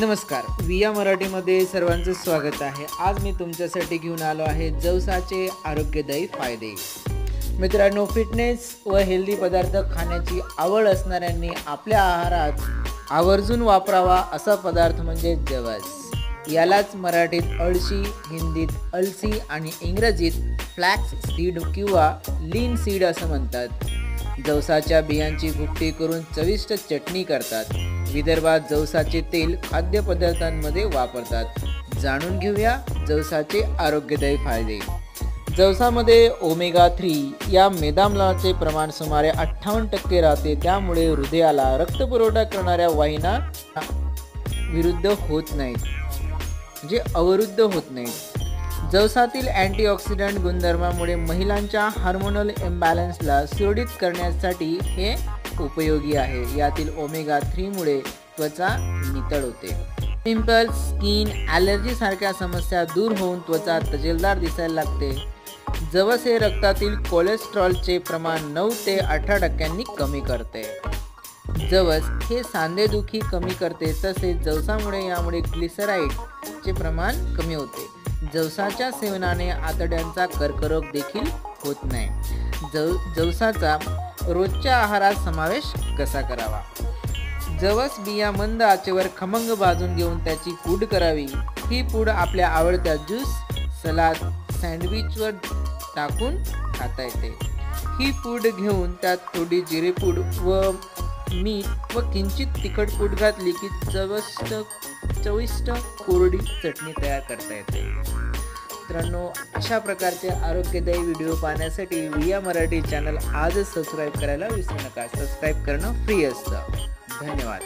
नमस्कार विया मराठीमध्ये सर्वांचं स्वागत आहे. आज मी तुमच्यासाठी घेऊन आलो आहे जवसाचे आरोग्यदायी फायदे. मित्रांनो फिटनेस व हेल्दी पदार्थ खाण्याची आवड असणाऱ्यांनी आपल्या आहारात आवर्जून वापरावा असा पदार्थ म्हणजे जवस. यालाच मराठीत अळशी हिंदीत अळसी आणि इंग्रजीत फ्लॅक्स सीड किंवा लीन सीड असं म्हणतात. जवसाच्या बियांची भुकटी करून चविष्ट चटणी करतात. विदर्भात जवसाचे तेल खाद्यपदार्थांमध्ये वापरतात. जाणून घेऊया जवसाचे आरोग्यदायी फायदे. जवसामध्ये ओमेगा थ्री या मेदामलाचे प्रमाण सुमारे अठ्ठावन्न टक्के राहते. त्यामुळे हृदयाला रक्तपुरवठा करणाऱ्या वाहिना विरुद्ध होत नाहीत. म्हणजे अवरुद्ध होत नाहीत. जवसातील अँटीऑक्सिडंट गुणधर्मामुळे महिलांच्या हार्मोनल इम्बॅलन्सला सुरळीत करण्यासाठी हे उपयोगी आहे. यातील ओमेगा थ्रीमुळे त्वचा नितळ होते. पिंपल्स स्किन ॲलर्जी सारख्या समस्या दूर होऊन त्वचा तजेलदार दिसायला लागते. जवस हे रक्तातील कोलेस्ट्रॉलचे प्रमाण नऊ ते अठरा टक्क्यांनी कमी करते. जवस हे सांधेदुखी कमी करते तसेच जवसामुळे यामुळे ग्लिसराईडचे प्रमाण कमी होते. जवसाच्या सेवनाने आतड्यांचा कर्करोग देखील होत नाही. जव जवसाचा रोजच्या आहारात समावेश कसा करावा? जवस बिया मंद आचेवर खमंग भाजून घेऊन त्याची पूड करावी. ही पूड आपल्या आवडत्या ज्यूस सलाद सँडविचवर टाकून खाता येते. ही पूड घेऊन त्यात थोडी जिरेपूड व मीठ व किंचित तिखट पूड घातली की चविष्ट चविष्ट कोरडी चटणी तयार करता येते. मित्रांनो अशा प्रकारचे आरोग्यदायी व्हिडिओ पाहण्यासाठी विया मराठी चॅनल आजच सबस्क्राईब करायला विसरू नका. सबस्क्राईब करणं फ्री असतं. धन्यवाद.